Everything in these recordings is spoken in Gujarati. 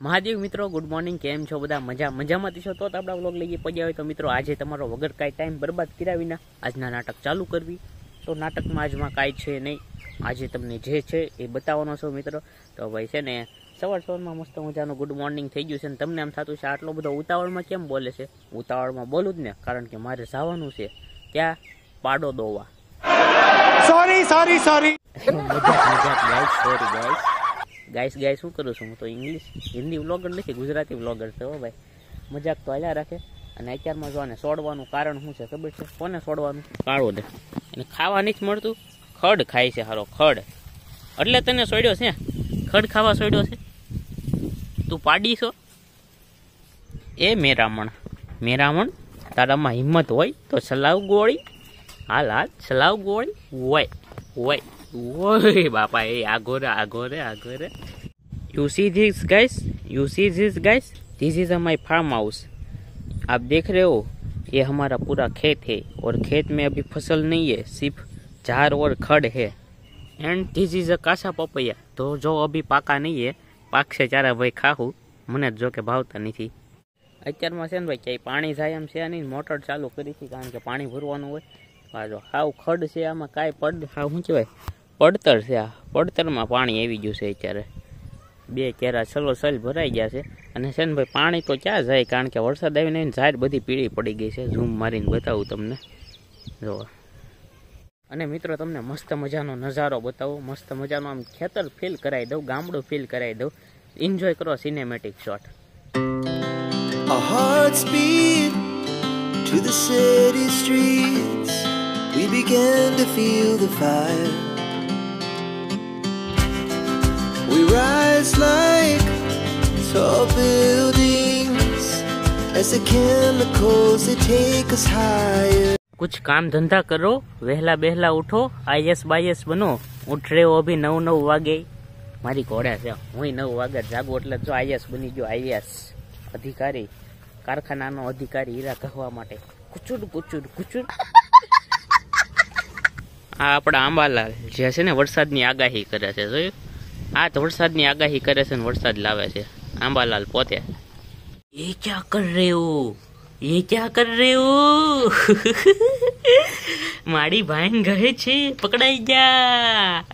મહાદેવ મિત્રો ગુડ મોર્નિંગ કેમ છો બધા? મજા મજામાંથી છો? તો આપણા વ્લોગ લઈએ પડ્યા હોય તો મિત્રો આજે તમારો વગર કાંઈ ટાઈમ બરબાદ કર્યા વિના આજના નાટક ચાલુ કરવી. તો નાટકમાં આજમાં કાંઈ છે નહીં. આજે તમને જે છે એ બતાવવાનો છો મિત્રો. તો ભાઈ છે ને સવાર સવારમાં મસ્ત મજાનું ગુડ મોર્નિંગ થઈ ગયું છે ને તમને એમ થતું છે આટલો બધો ઉતાવળમાં કેમ બોલે છે? ઉતાવળમાં બોલું જ ને કારણ કે મારે જવાનું છે ત્યાં પાડો દોવા. સોરી સોરી સોરી મજાક મજાક guys sorry guys guys guy શું કરું છું? હું તો ઇંગ્લિશ હિન્દી વ્લોગર નથી, ગુજરાતી વ્લોગર છે, હો ભાઈ. મજાક તો આલ્યા રાખે. અને અત્યારમાં જો આને સોડવાનું કારણ શું છે ખબર છે? કોને સોડવાનું? કાળો દે અને ખાવા નથી મળતું. ખડ ખાય છે હારો, ખડ. એટલે તને સોડ્યો છે? ખડ ખાવા સોડ્યો છે? તું પાડી છો? એ મેરામણ. મેરામણ, તારામાં હિંમત હોય તો ચલાવ ગોળી. હાલ હાલ, ચલાવ ગોળી. હોય હોય. ઓય બાપા એ આગો રે આગો રે આગો રે you see this guys you see this guys this is my farmhouse आप देख रहे हो ये हमारा पूरा खेत है और खेत में अभी फसल नहीं है सिर्फ झाड़ और खड़ है and this is a Kasa papaya तो जो अभी पाका नहीं है પાક છે ત્યારે ભાઈ ખાવું મને જ જો કે ભાવતા નથી અત્યારમાં છે ને ભાઈ ક્યાંય પાણી જાય એમ છે નહીં મોટર ચાલુ કરી હતી કારણ કે પાણી ભરવાનું હોય આ જો હાવ ખડ છે આમાં કાંઈ પડ હાવ શું કહેવાય પડતર છે આ. પડતરમાં પાણી આવી ગયું છે અત્યારે. બે કેરા સલોસલ ભરાઈ ગયા છે. અને છે ને ભાઈ પાણી તો ક્યાં જાય? કારણ કે વરસાદ આવીને ઝાડ બધી પીળી પડી ગઈ છે. ઝૂમ મારીને બતાવું તમને. જો. અને મિત્રો, તમને મસ્ત મજાનો નજારો બતાવું. મસ્ત મજાનો આમ ખેતર ફીલ કરાવી દઉં, ગામડું ફીલ કરાવી દઉં. એન્જોય કરો cinematic shot A heart speed to the city streets. We began to feel the fire. We rise like tall buildings as the chemicals they take us higher. कुछ काम धंधा करो વહેલા બેહલા ઉઠો આઈએસ બાઈએસ બનો ઉઠ રહ્યો અભી નવ નવ વાગે મારી ઘોડા છે હું નવ વાગે જાગું એટલે જો આઈએસ બની ગયો આઈએસ અધિકારી કારખાનાનો અધિકારી હીરા કહવા માટે કુચુડ કુચુડ કુચુડ આ આપણા આંબાલાલ જે છે ને વરસાદની આગાહી કરે છે જોયું આ તો વરસાદની આગાહી કરે છે ને વરસાદ લાવે છે. આંબાલાલ પોતે. એ ક્યાં કર રહે હો? એ ક્યાં કર રહે હો? મારી ભાઈ ઘરે છે પકડાઈ ગયા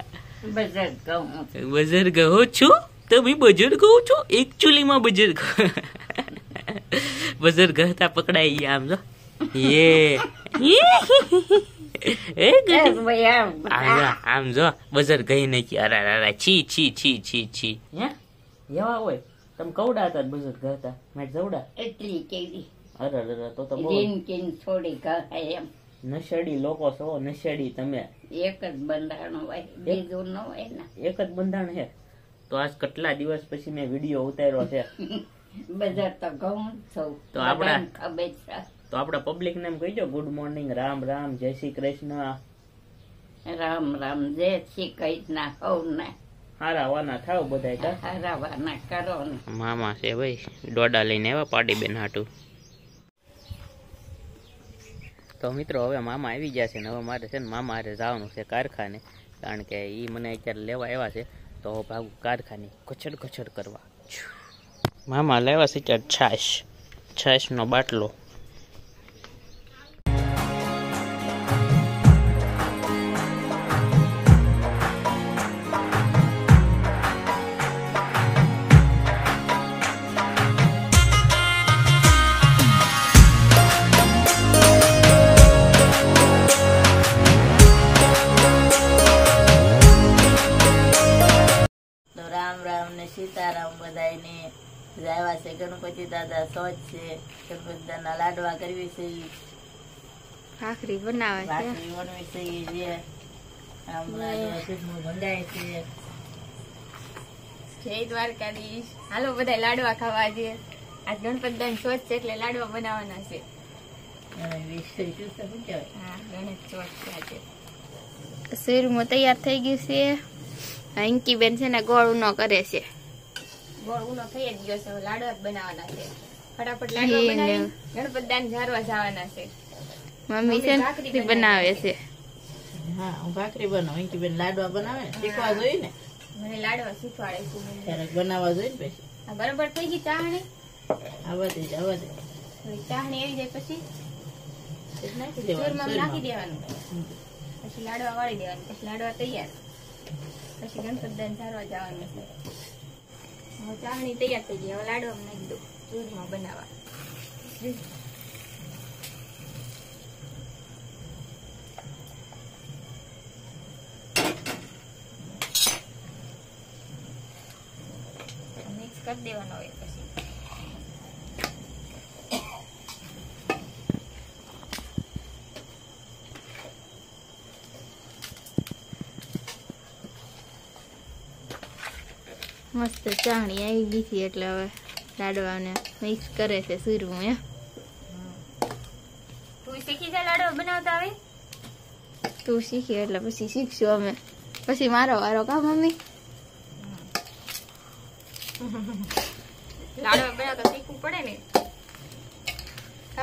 બજાર ગહો છો? તમે બજર ગયો છો? એકચ્યુઅલીમાં બજર બજાર ગહતા પકડાઈ ગયા આમ જો. યે એ ગઈ આમ જો, આમ જો બજર ગઈ નથી અરે અરે અરે છી છી છી છી છી હે હોય તમે કવડા હતા બજર ગહતા મેં જવડા એટલી કેવી અરે અરે તો તો બહુ કિન છોડી ગયા એમ નશેડી લોકો છો નશેડી તમે એક જ બંધારણ હોય બીજું ન હોય ને. એક જ બંધાણ છે તો આજ કેટલા દિવસ પછી મેં વીડિયો ઉતાર્યો છે? બજાર તો ઘઉં છું. તો આપણા- ખબર છે તો આપણે પબ્લિક ને એમ કહીજો ગુડ મોર્નિંગ રામ રામ જય શ્રી કૃષ્ણ. રામ રામ જય શ્રી ના હવ ને હારા વાના થાવ બધા કા? હરાવાના કરો ને. મામા છે ભાઈ ડોડા લઈને આવ્યા પાડી બેન હાટું. તો મિત્રો હવે મામા આવી ગયા છે ને હવે મારે છે ને મામા હારે જવાનું છે કારખાને. કારણ કે એ મને અત્યારે લેવા આવ્યા છે તો ભાગું કારખાને કચડ કચડ કરવા. મામા લેવા છે ત્યારે છાશ. છાશનો બાટલો. સીતારામ બધાયને આવ્યા છે. ગણપતિ દાદા સોચ છે. ગણપતિ દાદા લાડવા કરવી છે. ભાખરી બનાવે છે. ભાખરી વણવી છે જે. આમ લાડવા દૂધનું ભંડાય છે. જય દ્વારકાધીશ. હાલો બધા લાડવા ખાવા છે. આજ ગણપતિ દાદા ચોથ છે એટલે લાડવા બનાવવાના છે. શેરમો તૈયાર થઈ ગયું છે. અંકીબેન છે ને ગોળ ઉનો કરે છે. ગોળ ઉનો થઈ જ ગયો છે હવે લાડવા જ બનાવવાના છે. ફટાફટ લાડવા બનાવી ને. દાન ઝારવા જવાના છે. મમ્મી છે ભાખરી બનાવે છે. હા હું ભાખરી બનાવું અહીંથી બેન લાડવા બનાવે ને શીખવા જોઈએ ને. મને લાડવા શીખવાડે છે. ક્યારેક બનાવવા જોઈએ ને પછી. આ બરોબર થઈ ગઈ ચાહણી? આવા દે આવા દે. હવે ચાહણી આવી જાય પછી? ચૂરમામાં નાખી દેવાનું પછી લાડવા વાળી દેવાનું પછી લાડવા તૈયાર. પછી ગણપત દાન ઝારવા જવાનું છે. ચાહણી તૈયાર થઈ ગઈ હવે લાડવામાં નાખી દો ચૂરમાં બનાવવા. મિક્સ કરી દેવાનો હોય પછી મસ્ત ચાણી આવી ગઈ હતી એટલે હવે લાડવાને મિક્સ કરે છે સુરવું એ તું શીખી જા લાડવા બનાવતા આવે તું શીખી એટલે પછી શીખશું અમે. પછી મારો વારો કા મમ્મી? લાડવા બનાવતા શીખવું પડે ને.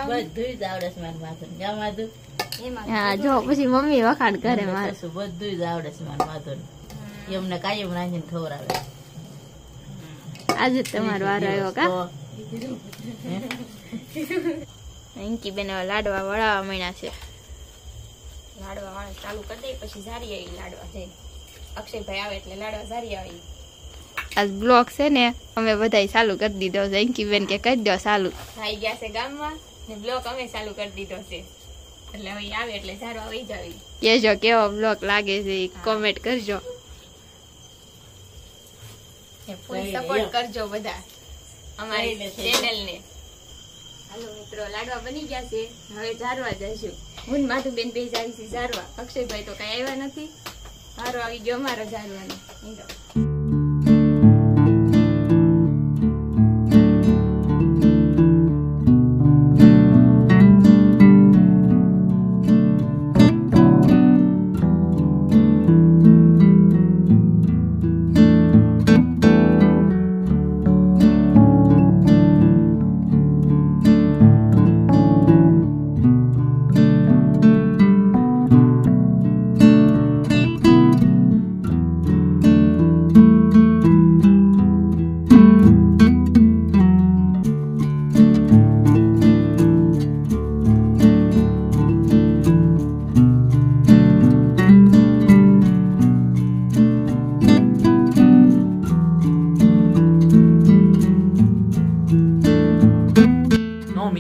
બધુંય જ આવડે છે મારા માથું જા માધું હા જો પછી મમ્મી વખાણ કરે મારે. બધુંય જ આવડે છે મારા માથું એમને કાયમ નાખીને ખવડાવે. આજે તમારો વાર આવ્યો કા? અંકી બેન હવે લાડવા વળાવવા માંડ્યા છે. લાડવા વાળા ચાલુ કરી દે પછી ઝારી આવી લાડવા જઈ. અક્ષયભાઈ આવે એટલે લાડવા ઝારી આવી. આજ બ્લોક છે ને અમે બધા ચાલુ કરી દીધો છે. અંકી બેન કે કરી દો ચાલુ. થઈ ગયા છે ગામમાં ને બ્લોક અમે ચાલુ કરી દીધો છે. એટલે હવે આવે એટલે ઝારવા આવી જાવી. કેજો કેવો બ્લોક લાગે છે કોમેન્ટ કરજો. ફૂલ સપોર્ટ કરજો બધા અમારી કઈને ચેનલ ને હાલો મિત્રો લાડવા બની ગયા છે. હવે ઝારવા જઈશું. હું માથું બેન બે જાવી છે ઝારવા અક્ષયભાઈ તો કઈ આવ્યા નથી. સારો આવી ગયો અમારો ઝારવાનો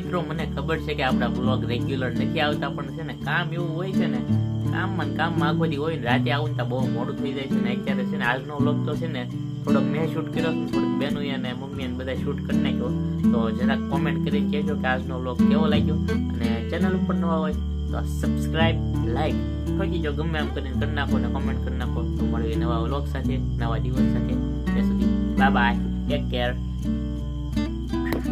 મિત્રો, મને ખબર છે કે આપણા બ્લોગ રેગ્યુલર નથી આવતા, પણ છે ને, કામ એવું હોય છે ને, કામમાં ને કામમાં આખો દી હોય ને, રાતે આવું ને બહુ મોડું થઈ જાય છે ને, અત્યારે છે ને, આજનો બ્લોગ તો છે ને, થોડોક મેં શૂટ કર્યો થોડીક બેનો અને મમ્મી અને બધા શૂટ કરી નાખ્યો. તો જરાક કોમેન્ટ કરીને કહેજો કે આજનો બ્લોગ કેવો લાગ્યો, અને ચેનલ ઉપર નવા હોય તો સબસ્ક્રાઇબ લાઈક ઠોકી જો ગમે એમ કરીને કરી નાખો ને કોમેન્ટ કરી નાખો. તો મળીએ નવા વ્લોગ સાથે, નવા દિવસ સાથે. ત્યાં સુધી બાય બાય ટેક કેર